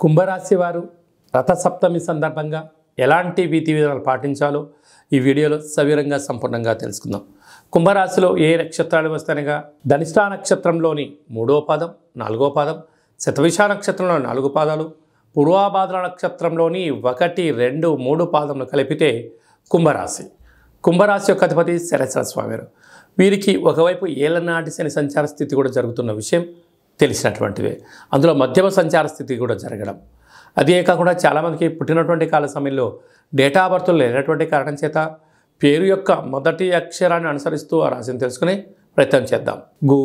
కుంభరాశి వారు రథసప్తమి సందర్భంగా ఎలాంటి విధి విధానాలు పాటించాలో ఈ వీడియోలో సవివరంగా సంపూర్ణంగా తెలుసుకుందాం. కుంభరాశిలో ఏ నక్షత్రాలు వస్తాయనగా ధనిష్టా నక్షత్రంలోని మూడో పాదం నాలుగో పాదం శతవిష నక్షత్రంలో నాలుగు పాదాలు పూర్వాభాద్ర నక్షత్రంలోని ఒకటి రెండు మూడు పాదములు కలిపితే కుంభరాశి. కుంభరాశి యొక్క అధిపతి శరచర స్వామి వీరికి ఒకవైపు ఏళ్ళనాటి శని సంచార స్థితి కూడా జరుగుతున్న విషయం తెలిసినటువంటివే. అందులో మధ్యమ సంచార స్థితి కూడా జరగడం. అదే కాకుండా చాలామందికి పుట్టినటువంటి కాల సమయంలో డేటా బర్త్లు లేనటువంటి కారణం చేత పేరు యొక్క మొదటి అక్షరాన్ని అనుసరిస్తూ ఆ రాశిని తెలుసుకుని ప్రయత్నం చేద్దాం. గు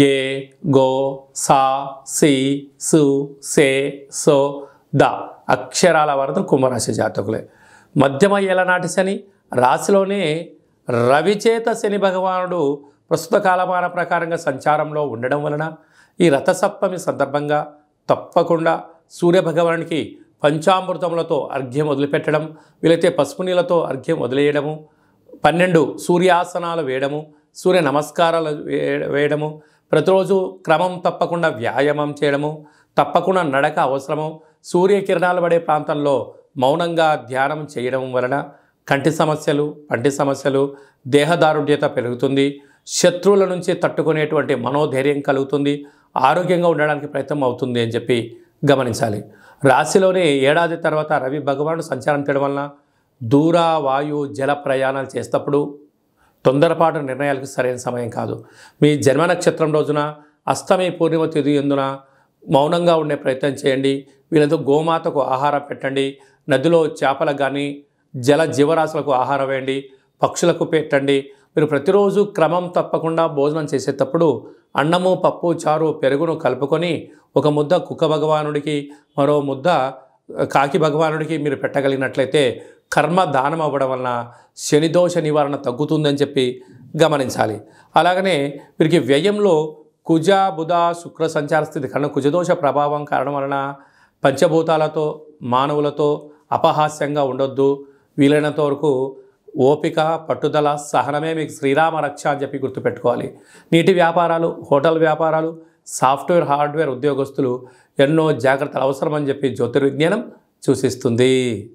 గే గో సా సి సు సే సో ద అక్షరాల వరద కుంభరాశి జాతకులే. మధ్యమ ఏలనాటి శని రాశిలోనే రవిచేత శని భగవానుడు ప్రస్తుత కాలమాన ప్రకారంగా సంచారంలో ఉండడం వలన ఈ రథసప్తమి సందర్భంగా తప్పకుండా సూర్యభగవానికి పంచామృతములతో అర్ఘ్యం వదిలిపెట్టడం వీలైతే పసుపు నీళ్ళతో అర్ఘ్యం వదిలేయడము పన్నెండు సూర్యాసనాలు వేయడము సూర్య నమస్కారాలు వేయడము ప్రతిరోజు క్రమం తప్పకుండా వ్యాయామం చేయడము తప్పకుండా నడక అవసరము సూర్యకిరణాలు పడే ప్రాంతంలో మౌనంగా ధ్యానం చేయడం వలన కంటి సమస్యలు పంటి సమస్యలు దేహదారుఢ్యత పెరుగుతుంది శత్రువుల నుంచి తట్టుకునేటువంటి మనోధైర్యం కలుగుతుంది ఆరోగ్యంగా ఉండడానికి ప్రయత్నం అవుతుంది అని చెప్పి గమనించాలి. రాశిలోనే ఏడాది తర్వాత రవి భగవానుడు సంచారం చేయడం వలన దూర వాయు జల ప్రయాణాలు చేసేటప్పుడు తొందరపాటు నిర్ణయాలకు సరైన సమయం కాదు. మీ జన్మ నక్షత్రం రోజున అష్టమి పూర్ణిమ తిథి ఎందున మౌనంగా ఉండే ప్రయత్నం చేయండి. వీళ్ళతో గోమాతకు ఆహారం పెట్టండి. నదిలో చేపలకు కానీ జల జీవరాశులకు ఆహారం వేయండి. పక్షులకు పెట్టండి. మీరు ప్రతిరోజు క్రమం తప్పకుండా భోజనం చేసేటప్పుడు అన్నము పప్పు చారు పెరుగును కలుపుకొని ఒక ముద్ద కుక్క భగవానుడికి మరో ముద్ద కాకి భగవానుడికి మీరు పెట్టగలిగినట్లయితే కర్మ దానం అవ్వడం వలన శనిదోష నివారణ తగ్గుతుందని చెప్పి గమనించాలి. అలాగనే వీరికి వ్యయంలో కుజ బుధ శుక్ర సంచార స్థితి కన్నా కుజదోష ప్రభావం కారణం వలన పంచభూతాలతో మానవులతో అపహాస్యంగా ఉండొద్దు. వీలైనంత వరకు ఓపిక పట్టుదల సహనమే మీకు శ్రీరామ రక్ష అని చెప్పి గుర్తుపెట్టుకోవాలి. నీటి వ్యాపారాలు హోటల్ వ్యాపారాలు సాఫ్ట్వేర్ హార్డ్వేర్ ఉద్యోగస్తులు ఎన్నో జాగ్రత్తలు అవసరమని చెప్పి జ్యోతిర్విజ్ఞానం సూచిస్తుంది.